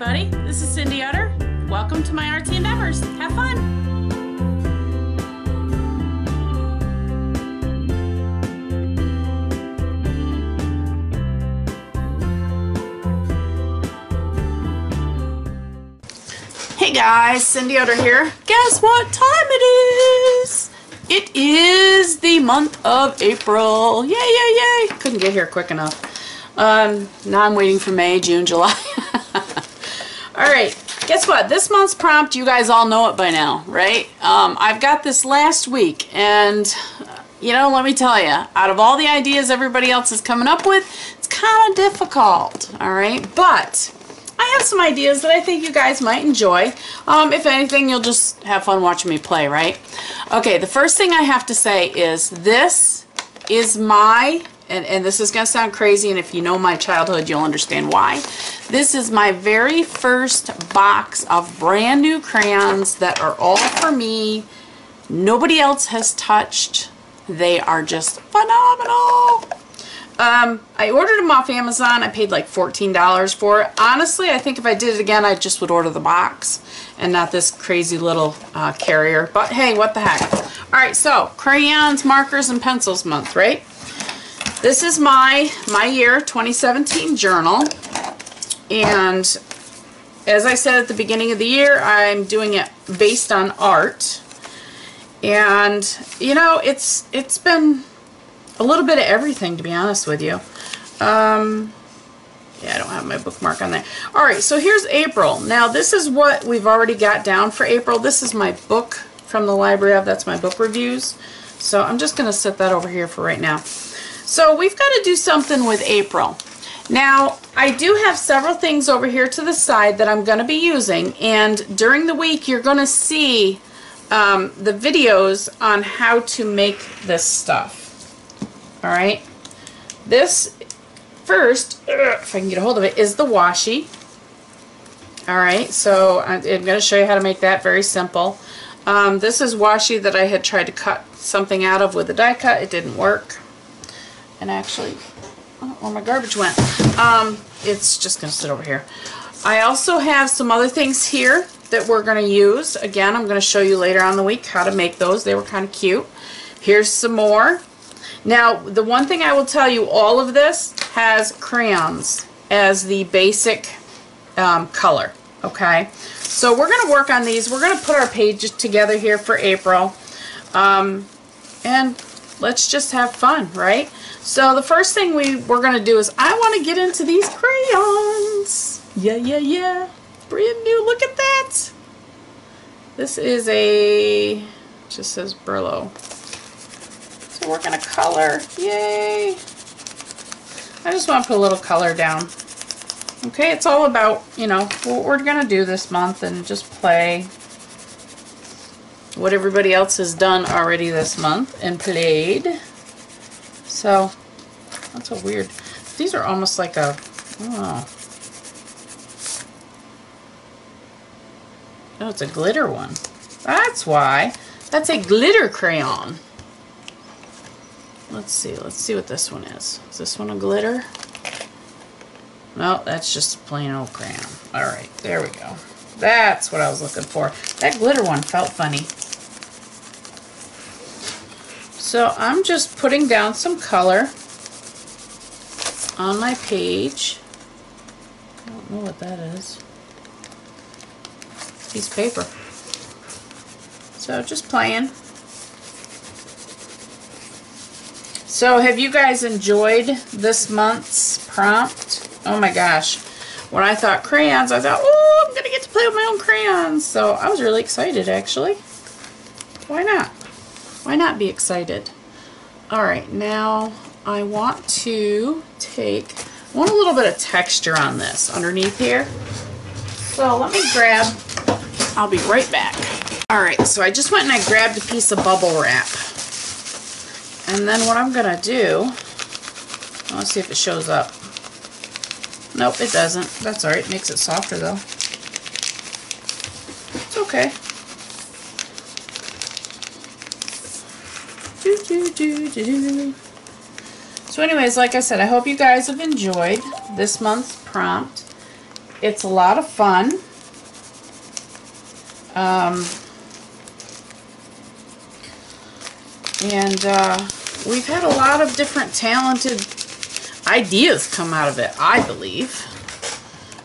everybody. This is Cindy Utter. Welcome to my artsy endeavors. Have fun. Hey guys, Cindy Utter here. Guess what time it is? It is the month of April. Yay, yay, yay. Couldn't get here quick enough. Um, now I'm waiting for May, June, July. Alright, guess what? This month's prompt, you guys all know it by now, right? Um, I've got this last week, and, you know, let me tell you, out of all the ideas everybody else is coming up with, it's kind of difficult, alright? But, I have some ideas that I think you guys might enjoy. Um, if anything, you'll just have fun watching me play, right? Okay, the first thing I have to say is this is my and, and this is going to sound crazy, and if you know my childhood, you'll understand why. This is my very first box of brand new crayons that are all for me. Nobody else has touched. They are just phenomenal. Um, I ordered them off Amazon. I paid like $14 for it. Honestly, I think if I did it again, I just would order the box and not this crazy little uh, carrier. But hey, what the heck. All right, so crayons, markers, and pencils month, right? This is my, my year 2017 journal. And as I said at the beginning of the year, I'm doing it based on art. And, you know, it's it's been a little bit of everything, to be honest with you. Um, yeah, I don't have my bookmark on there. All right, so here's April. Now, this is what we've already got down for April. This is my book from the library. of. That's my book reviews. So I'm just going to set that over here for right now. So we've got to do something with April. Now, I do have several things over here to the side that I'm going to be using, and during the week you're going to see um, the videos on how to make this stuff. Alright? This, first, if I can get a hold of it, is the washi. Alright, so I'm going to show you how to make that very simple. Um, this is washi that I had tried to cut something out of with a die cut. It didn't work and actually, oh, where my garbage went. Um, it's just going to sit over here. I also have some other things here that we're going to use. Again, I'm going to show you later on the week how to make those. They were kind of cute. Here's some more. Now, the one thing I will tell you, all of this has crayons as the basic um, color, okay? So we're going to work on these. We're going to put our pages together here for April. Um, and let's just have fun, right? So the first thing we, we're going to do is I want to get into these crayons. Yeah, yeah, yeah. Brand new. Look at that. This is a, just says Burlo. So we're going to color. Yay. I just want to put a little color down. Okay, it's all about, you know, what we're going to do this month and just play what everybody else has done already this month and played. So, that's a weird. These are almost like a, oh. Oh, it's a glitter one. That's why. That's a glitter crayon. Let's see. Let's see what this one is. Is this one a glitter? No, that's just a plain old crayon. Alright, there we go. That's what I was looking for. That glitter one felt funny. So I'm just putting down some color on my page. I don't know what that is. Piece of paper. So just playing. So have you guys enjoyed this month's prompt? Oh my gosh. When I thought crayons, I thought, oh, I'm going to get to play with my own crayons. So I was really excited, actually. Why not? Why not be excited? All right, now I want to take, I want a little bit of texture on this underneath here. So let me grab, I'll be right back. All right, so I just went and I grabbed a piece of bubble wrap. And then what I'm gonna do, let's see if it shows up. Nope, it doesn't. That's all right, it makes it softer though. It's okay. Do, do, do, so anyways, like I said, I hope you guys have enjoyed this month's prompt. it's a lot of fun. Um, and uh, we've had a lot of different talented ideas come out of it, I believe.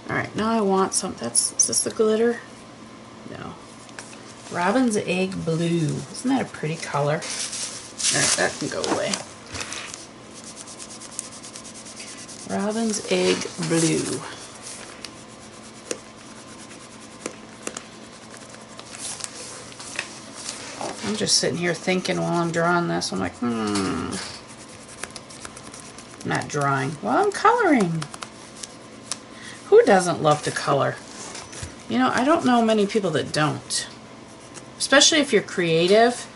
Alright, now I want some, that's, is this the glitter? No. Robin's Egg Blue. Isn't that a pretty color? Alright, that can go away. Robin's Egg Blue. I'm just sitting here thinking while I'm drawing this. I'm like, hmm. Not drawing. Well, I'm coloring. Who doesn't love to color? You know, I don't know many people that don't. Especially if you're creative.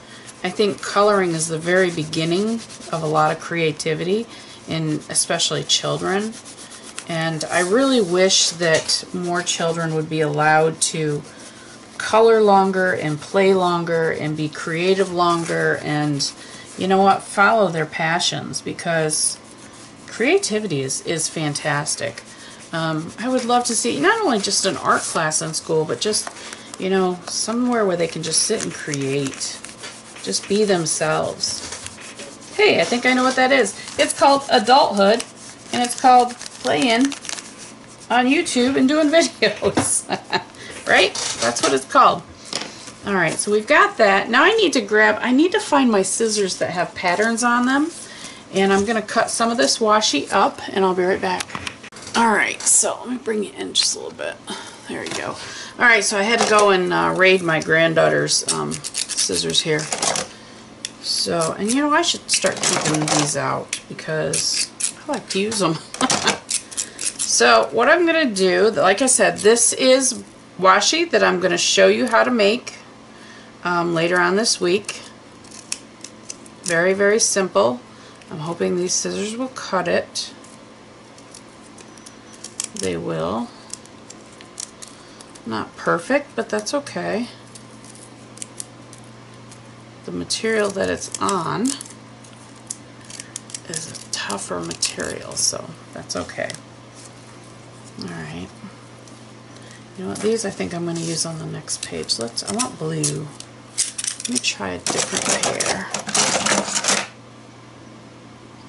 I think coloring is the very beginning of a lot of creativity, in especially children. And I really wish that more children would be allowed to color longer and play longer and be creative longer and you know what follow their passions because creativity is, is fantastic um, I would love to see not only just an art class in school but just you know somewhere where they can just sit and create just be themselves hey I think I know what that is it's called adulthood and it's called playing on YouTube and doing videos right? That's what it's called. All right, so we've got that. Now I need to grab, I need to find my scissors that have patterns on them. And I'm going to cut some of this washi up, and I'll be right back. All right, so let me bring it in just a little bit. There you go. All right, so I had to go and uh, raid my granddaughter's um, scissors here. So, and you know, I should start keeping these out because I like to use them. so what I'm going to do, like I said, this is washi that I'm going to show you how to make um, later on this week. Very, very simple. I'm hoping these scissors will cut it. They will. Not perfect, but that's okay. The material that it's on is a tougher material, so that's okay. Alright. You know what, these I think I'm going to use on the next page. Let's, I want blue. Let me try a different pair.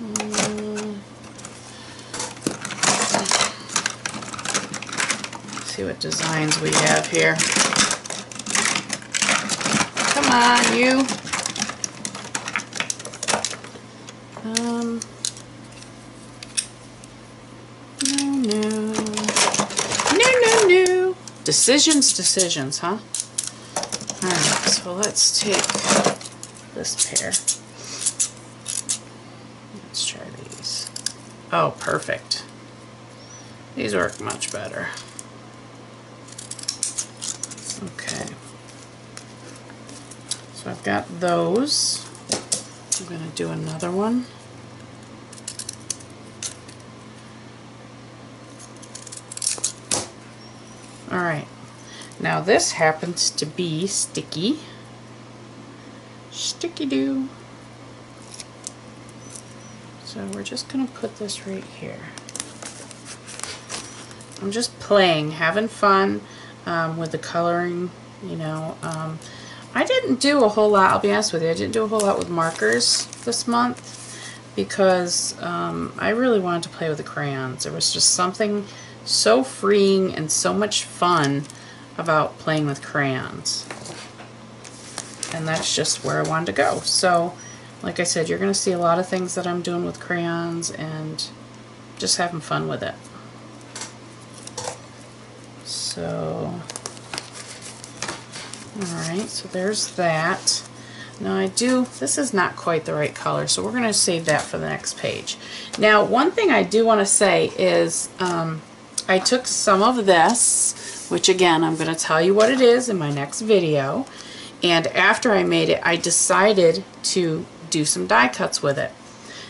Hmm. see what designs we have here. Come on, you. Um, Decisions, decisions, huh? Alright, so let's take this pair. Let's try these. Oh, perfect. These work much better. Okay. So I've got those. I'm going to do another one. Alright, now this happens to be sticky. Sticky do. So we're just going to put this right here. I'm just playing, having fun um, with the coloring, you know. Um, I didn't do a whole lot, I'll be honest with you, I didn't do a whole lot with markers this month because um, I really wanted to play with the crayons. There was just something so freeing and so much fun about playing with crayons. And that's just where I wanted to go. So, like I said, you're going to see a lot of things that I'm doing with crayons and just having fun with it. So, alright, so there's that. Now I do, this is not quite the right color, so we're going to save that for the next page. Now, one thing I do want to say is, um, I took some of this, which again, I'm going to tell you what it is in my next video. And after I made it, I decided to do some die cuts with it.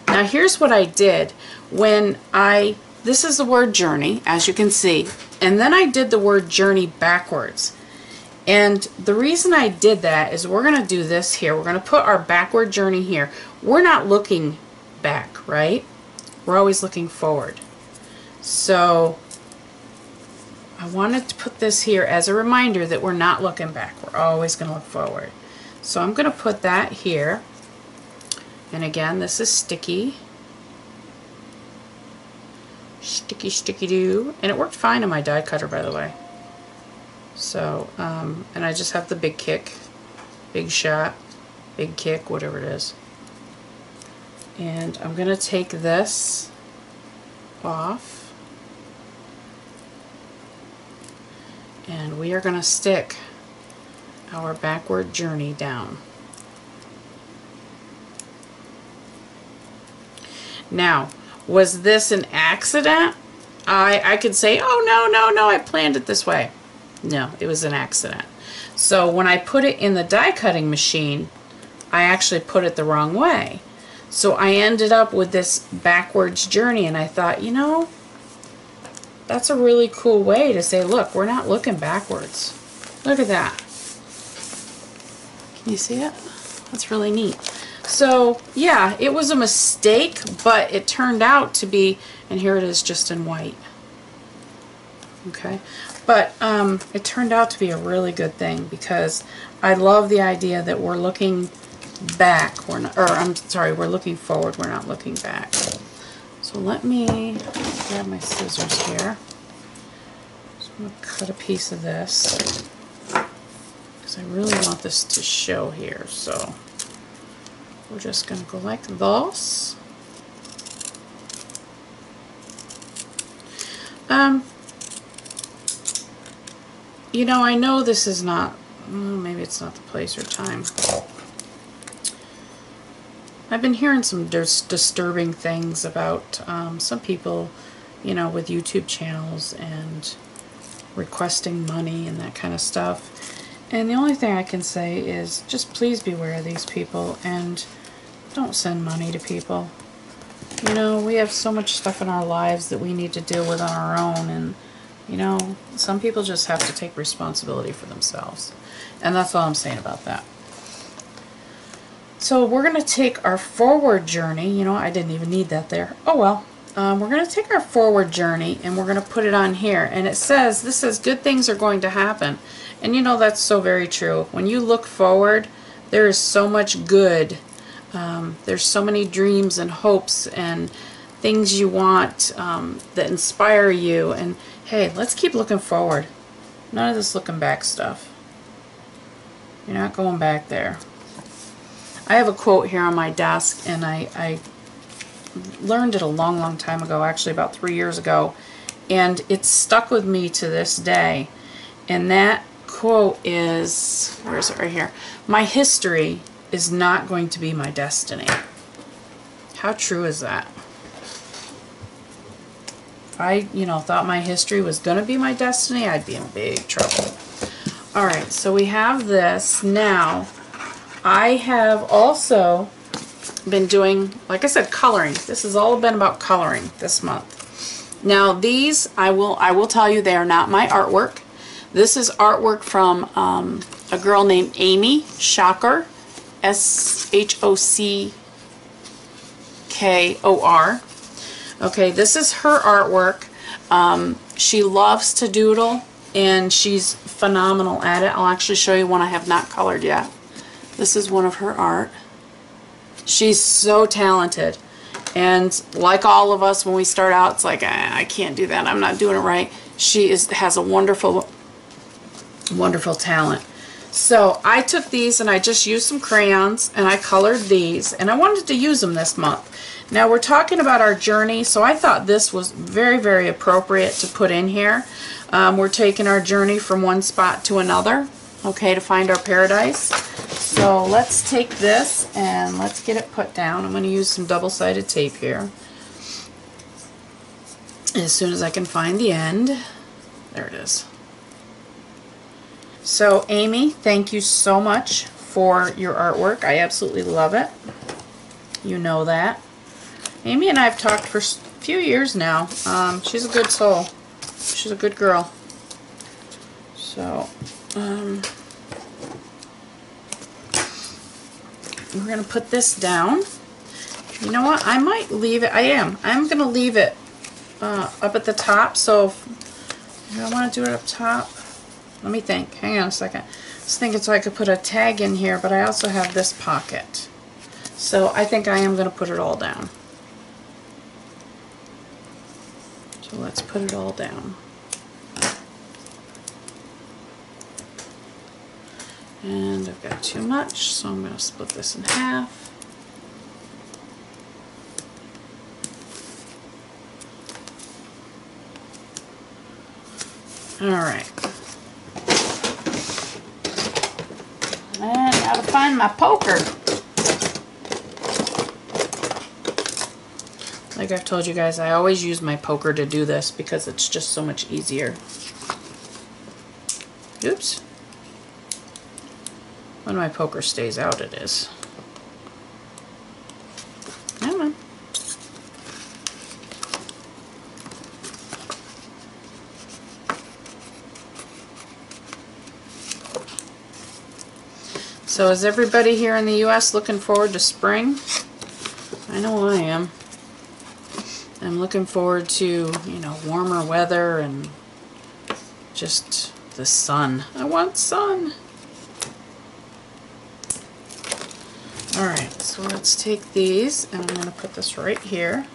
Now here's what I did. When I, this is the word journey, as you can see, and then I did the word journey backwards. And the reason I did that is we're going to do this here. We're going to put our backward journey here. We're not looking back, right? We're always looking forward. So I wanted to put this here as a reminder that we're not looking back. We're always going to look forward. So I'm going to put that here. And again, this is sticky. Sticky, sticky do. And it worked fine on my die cutter, by the way. So, um, and I just have the big kick, big shot, big kick, whatever it is. And I'm going to take this off. And we are going to stick our backward journey down. Now, was this an accident? I, I could say, oh, no, no, no, I planned it this way. No, it was an accident. So when I put it in the die cutting machine, I actually put it the wrong way. So I ended up with this backwards journey and I thought, you know, that's a really cool way to say, look, we're not looking backwards. Look at that. Can you see it? That's really neat. So yeah, it was a mistake, but it turned out to be, and here it is just in white. Okay, but um, it turned out to be a really good thing because I love the idea that we're looking back, we're not, or I'm sorry, we're looking forward, we're not looking back. So let me grab my scissors here. So I'm going to cut a piece of this because I really want this to show here. So we're just going to go like this. Um, you know, I know this is not, maybe it's not the place or time. I've been hearing some dis disturbing things about um, some people, you know, with YouTube channels and requesting money and that kind of stuff. And the only thing I can say is just please beware of these people and don't send money to people. You know, we have so much stuff in our lives that we need to deal with on our own and you know, some people just have to take responsibility for themselves. And that's all I'm saying about that. So we're going to take our forward journey. You know, I didn't even need that there. Oh well. Um, we're going to take our forward journey and we're going to put it on here. And it says, this says good things are going to happen. And you know, that's so very true. When you look forward, there is so much good. Um, there's so many dreams and hopes and things you want um, that inspire you. And hey, let's keep looking forward. None of this looking back stuff. You're not going back there. I have a quote here on my desk, and I, I learned it a long, long time ago, actually about three years ago, and it's stuck with me to this day. And that quote is, where is it right here? My history is not going to be my destiny. How true is that? I, you know, thought my history was going to be my destiny, I'd be in big trouble. Alright, so we have this. Now, I have also been doing, like I said, coloring. This has all been about coloring this month. Now, these, I will, I will tell you, they are not my artwork. This is artwork from um, a girl named Amy Shockor, S-H-O-C-K-O-R. Okay, this is her artwork. Um, she loves to doodle and she's phenomenal at it. I'll actually show you one I have not colored yet. This is one of her art. She's so talented. And like all of us, when we start out, it's like, eh, I can't do that. I'm not doing it right. She is has a wonderful, wonderful talent. So I took these and I just used some crayons and I colored these. And I wanted to use them this month. Now we're talking about our journey, so I thought this was very, very appropriate to put in here. Um, we're taking our journey from one spot to another, okay, to find our paradise. So let's take this and let's get it put down. I'm going to use some double-sided tape here. As soon as I can find the end. There it is. So Amy, thank you so much for your artwork. I absolutely love it. You know that. Amy and I have talked for a few years now. Um, she's a good soul. She's a good girl. So, um, we're going to put this down. You know what? I might leave it. I am. I'm going to leave it uh, up at the top. So Do I want to do it up top? Let me think. Hang on a second. I was thinking so I could put a tag in here, but I also have this pocket. So I think I am going to put it all down. So let's put it all down. And I've got too much, so I'm going to split this in half. Alright. And now to find my poker. Like I've told you guys, I always use my poker to do this because it's just so much easier. Oops. When my poker stays out, it is. Come on. So is everybody here in the U.S. looking forward to spring? I know I am. I'm looking forward to, you know, warmer weather and just the sun. I want sun. Alright, so let's take these and I'm going to put this right here.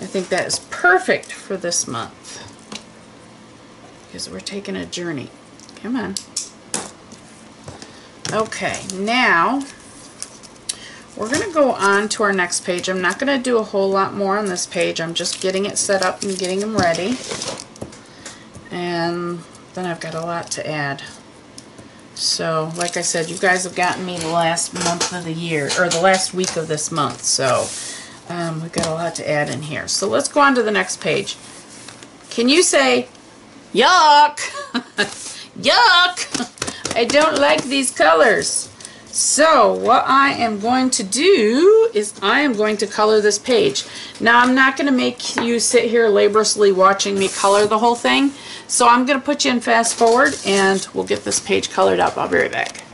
I think that is perfect for this month because we're taking a journey. Come on. Okay, now we're going to go on to our next page. I'm not going to do a whole lot more on this page. I'm just getting it set up and getting them ready. And then I've got a lot to add. So, like I said, you guys have gotten me the last month of the year, or the last week of this month. So, um, we've got a lot to add in here. So let's go on to the next page. Can you say, yuck, yuck, I don't like these colors. So what I am going to do is I am going to color this page. Now I'm not going to make you sit here laboriously watching me color the whole thing. So I'm going to put you in fast forward and we'll get this page colored up. I'll be right back.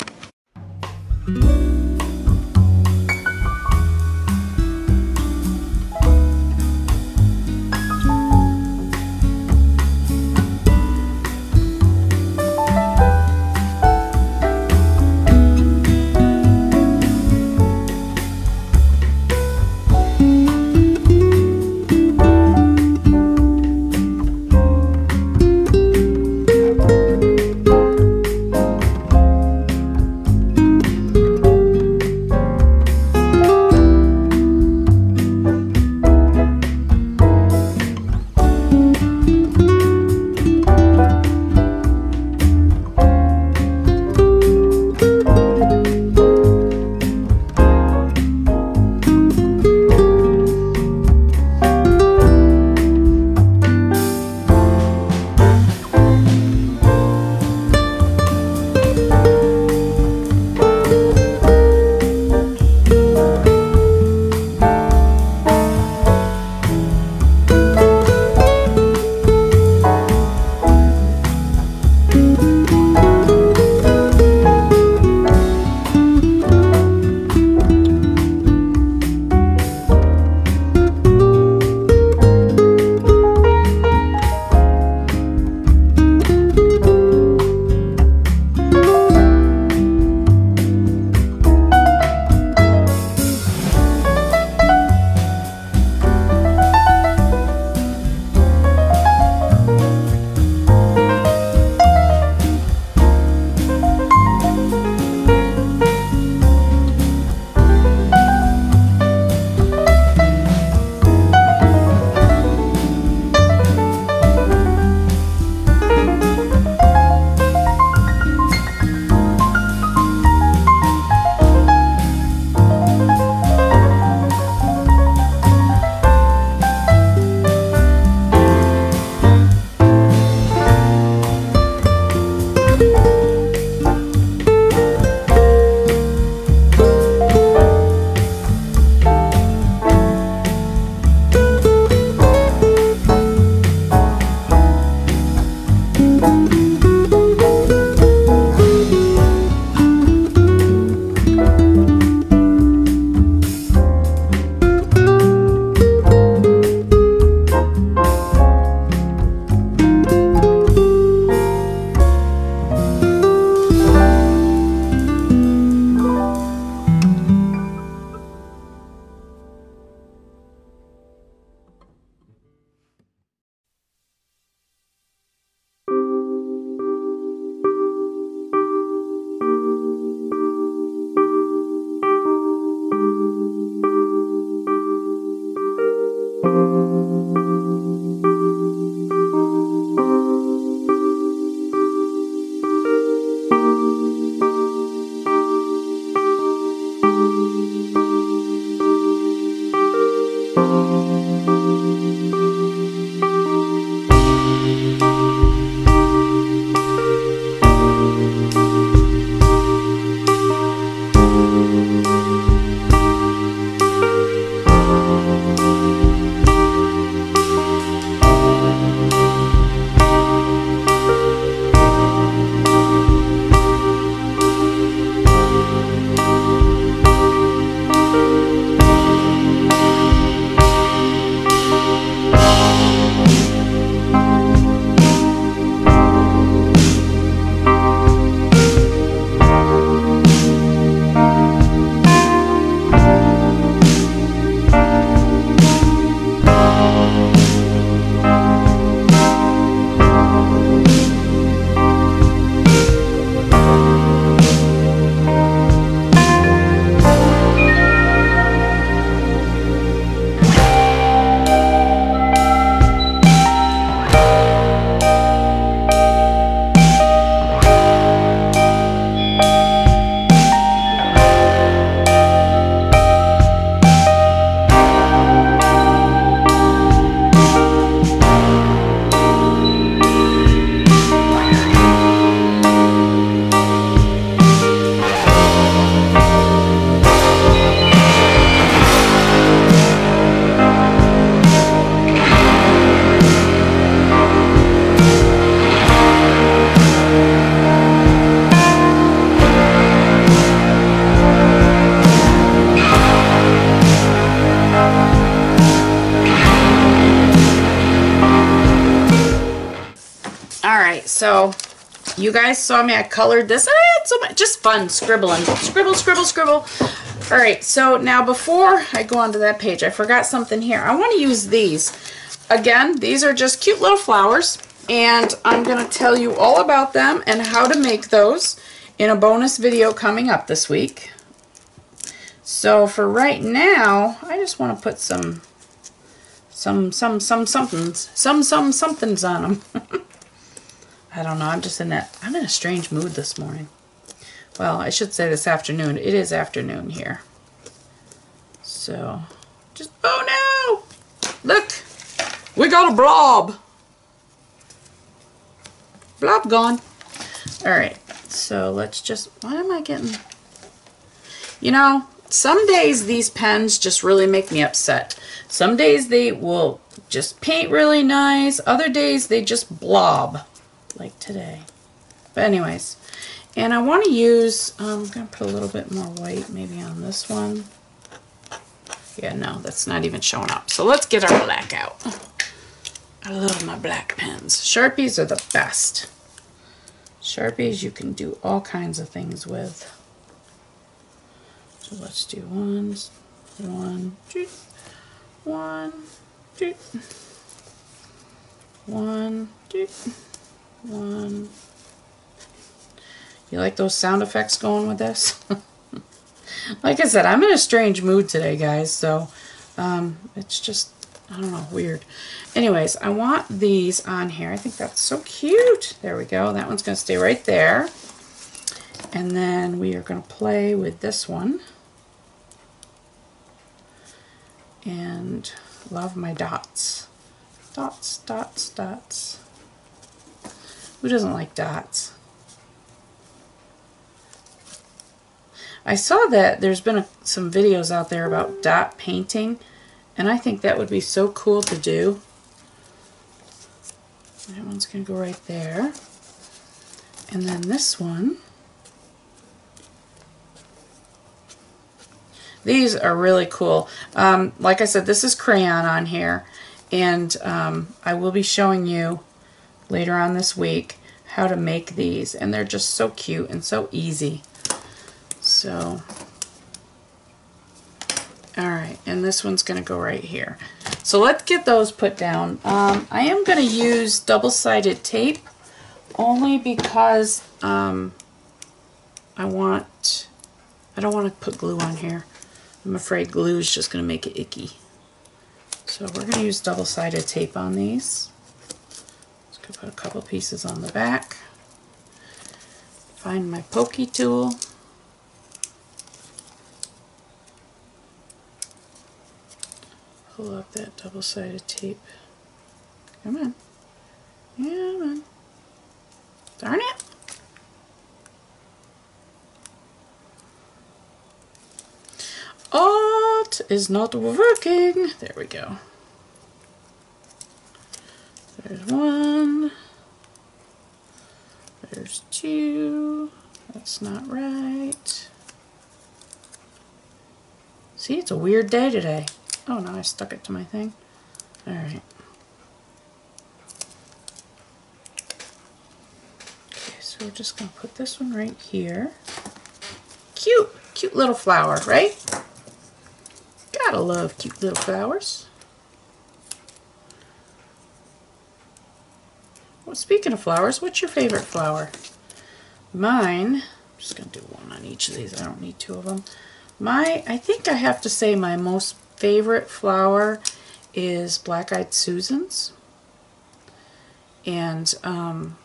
Guys saw me. I colored this. I had so much, just fun scribbling. Scribble, scribble, scribble. All right, so now before I go onto that page, I forgot something here. I want to use these. Again, these are just cute little flowers, and I'm going to tell you all about them and how to make those in a bonus video coming up this week. So for right now, I just want to put some, some, some, some somethings, some, some somethings on them. I don't know, I'm just in that, I'm in a strange mood this morning. Well, I should say this afternoon. It is afternoon here. So, just, oh no! Look! We got a blob! Blob gone. Alright, so let's just, why am I getting, you know, some days these pens just really make me upset. Some days they will just paint really nice. Other days they just blob, like today. But anyways, and I want to use, um, I'm going to put a little bit more white maybe on this one. Yeah, no, that's not even showing up. So let's get our black out. I love my black pens. Sharpies are the best. Sharpies you can do all kinds of things with. So let's do one, one, two, one, two, one, two, one, you like those sound effects going with this? like I said, I'm in a strange mood today, guys, so um, it's just, I don't know, weird. Anyways, I want these on here. I think that's so cute. There we go. That one's going to stay right there. And then we are going to play with this one. And love my dots. Dots, dots, dots. Who doesn't like dots? I saw that there's been a, some videos out there about dot painting, and I think that would be so cool to do. That one's going to go right there. And then this one. These are really cool. Um, like I said, this is crayon on here, and um, I will be showing you later on this week how to make these, and they're just so cute and so easy. So, all right, and this one's going to go right here. So let's get those put down. Um, I am going to use double-sided tape only because um, I want, I don't want to put glue on here. I'm afraid glue is just going to make it icky. So we're going to use double-sided tape on these. Let's put a couple pieces on the back. Find my pokey tool. pull up that double-sided tape. Come on. Come on. Darn it. Alt is not working. There we go. There's one. There's two. That's not right. See, it's a weird day today. Oh no, I stuck it to my thing. Alright. Okay, so we're just going to put this one right here. Cute! Cute little flower, right? Gotta love cute little flowers. Speaking of flowers, what's your favorite flower? Mine, I'm just going to do one on each of these. I don't need two of them. My, I think I have to say my most favorite flower is Black-Eyed Susans. And um,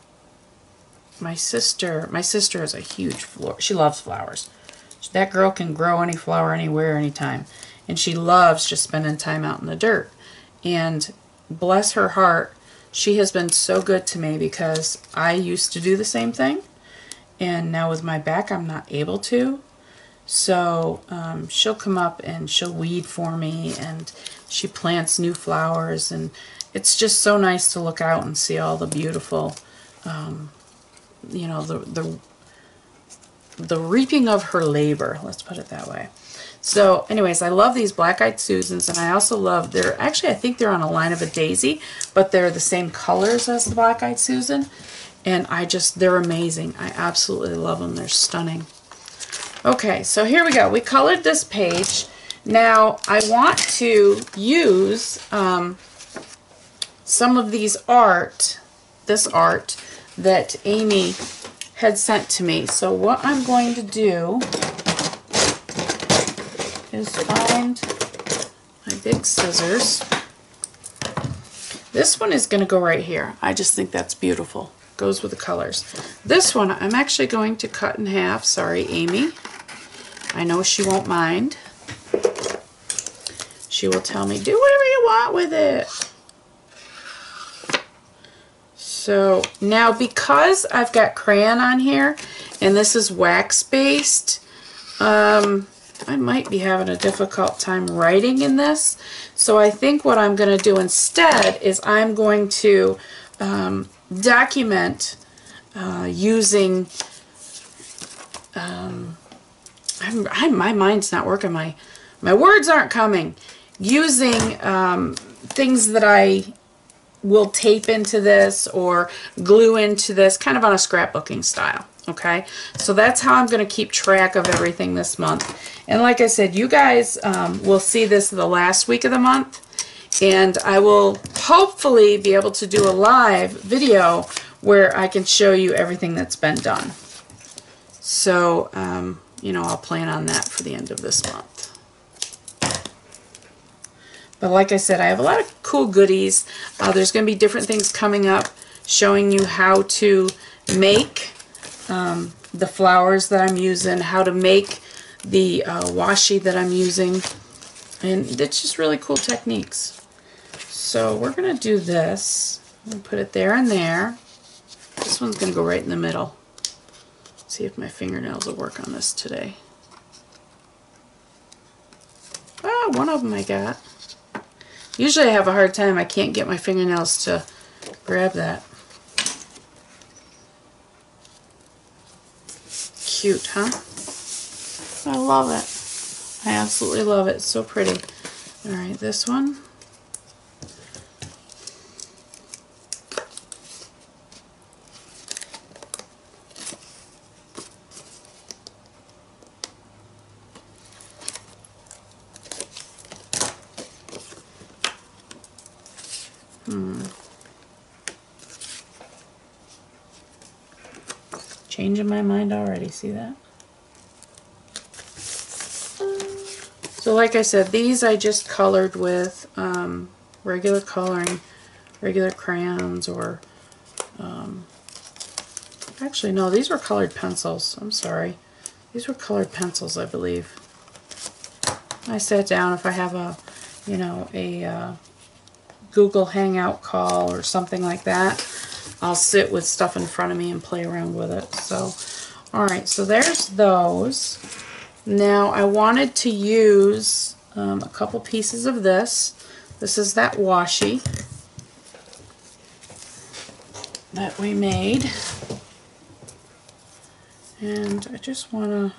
my sister, my sister is a huge flower. She loves flowers. That girl can grow any flower anywhere, anytime. And she loves just spending time out in the dirt. And bless her heart, she has been so good to me because I used to do the same thing. And now with my back, I'm not able to. So um, she'll come up and she'll weed for me and she plants new flowers and it's just so nice to look out and see all the beautiful, um, you know, the, the, the reaping of her labor, let's put it that way. So anyways, I love these Black-Eyed Susans and I also love, they're actually I think they're on a line of a daisy, but they're the same colors as the Black-Eyed Susan. And I just, they're amazing. I absolutely love them. They're stunning. Okay, so here we go. We colored this page. Now, I want to use um, some of these art, this art, that Amy had sent to me. So what I'm going to do is find my big scissors. This one is going to go right here. I just think that's beautiful. Goes with the colors. This one I'm actually going to cut in half. Sorry, Amy. I know she won't mind. She will tell me, do whatever you want with it. So now because I've got crayon on here and this is wax based, um, I might be having a difficult time writing in this. So I think what I'm going to do instead is I'm going to um, document uh, using, um, I'm, I'm, my mind's not working, my, my words aren't coming, using um, things that I will tape into this or glue into this kind of on a scrapbooking style okay? So that's how I'm going to keep track of everything this month. And like I said you guys um, will see this the last week of the month. And I will hopefully be able to do a live video where I can show you everything that's been done. So um, you know I'll plan on that for the end of this month. But like I said, I have a lot of cool goodies. Uh, there's going to be different things coming up showing you how to make um, the flowers that I'm using, how to make the uh, washi that I'm using. And it's just really cool techniques. So we're going to do this. Put it there and there. This one's going to go right in the middle. See if my fingernails will work on this today. Ah, one of them I got. Usually I have a hard time. I can't get my fingernails to grab that. Cute, huh? I love it. I absolutely love it. It's so pretty. Alright, this one. Changing my mind already, see that? So like I said, these I just colored with um, regular coloring, regular crayons, or um, actually no, these were colored pencils. I'm sorry. These were colored pencils, I believe. I sat down if I have a, you know, a uh, Google Hangout call or something like that, I'll sit with stuff in front of me and play around with it. So, alright, so there's those. Now I wanted to use um, a couple pieces of this. This is that washi that we made. And I just want to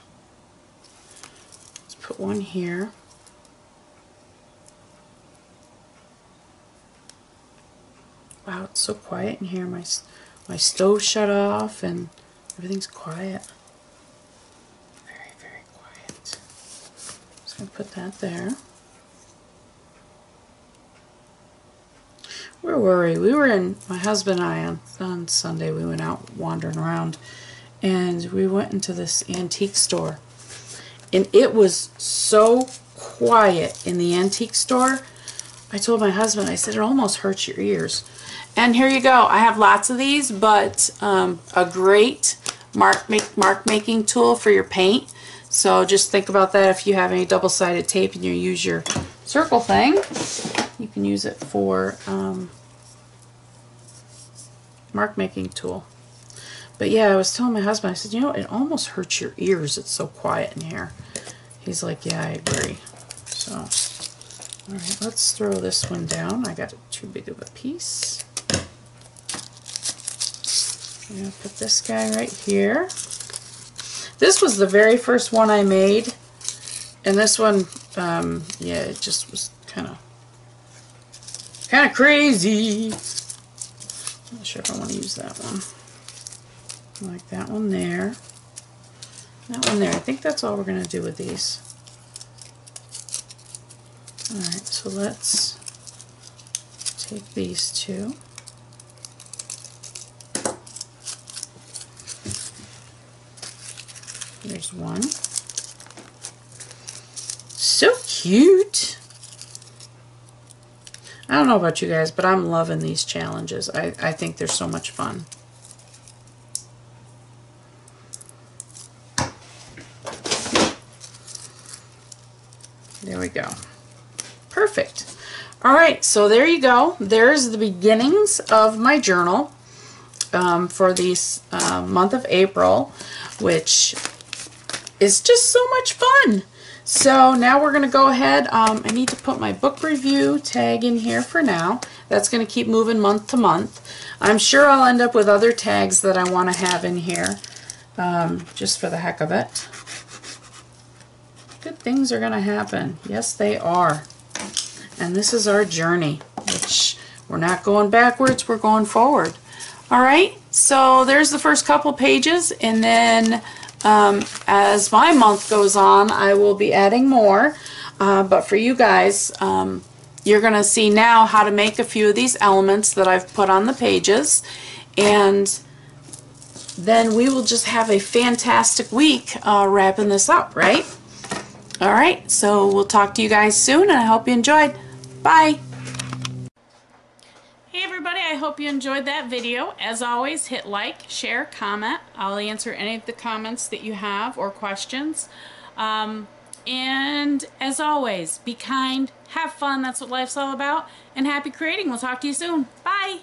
put one here. Wow, it's so quiet in here. My, my stove shut off and everything's quiet. Very, very quiet. Just going to put that there. Where were we? We were in, my husband and I, on, on Sunday, we went out wandering around and we went into this antique store. And it was so quiet in the antique store. I told my husband, I said, it almost hurts your ears. And here you go. I have lots of these, but um, a great mark, make, mark making tool for your paint. So just think about that if you have any double-sided tape and you use your circle thing. You can use it for um, mark making tool. But yeah, I was telling my husband, I said, you know, it almost hurts your ears. It's so quiet in here. He's like, yeah, I agree. So, all right, let's throw this one down. I got too big of a piece. I'm going to put this guy right here. This was the very first one I made. And this one, um, yeah, it just was kind of kind of crazy. I'm not sure if I want to use that one. Like that one there. That one there. I think that's all we're going to do with these. Alright, so let's take these two. There's one. So cute. I don't know about you guys, but I'm loving these challenges. I, I think they're so much fun. There we go. Perfect. All right, so there you go. There's the beginnings of my journal um, for this uh, month of April, which is just so much fun. So now we're going to go ahead. Um, I need to put my book review tag in here for now. That's going to keep moving month to month. I'm sure I'll end up with other tags that I want to have in here um, just for the heck of it. Good things are going to happen. Yes, they are. And this is our journey, which we're not going backwards, we're going forward. All right, so there's the first couple pages, and then um, as my month goes on, I will be adding more. Uh, but for you guys, um, you're going to see now how to make a few of these elements that I've put on the pages. And then we will just have a fantastic week uh, wrapping this up, right? All right, so we'll talk to you guys soon, and I hope you enjoyed. Bye. Everybody, I hope you enjoyed that video. As always, hit like, share, comment. I'll answer any of the comments that you have or questions. Um, and as always, be kind, have fun, that's what life's all about, and happy creating. We'll talk to you soon. Bye!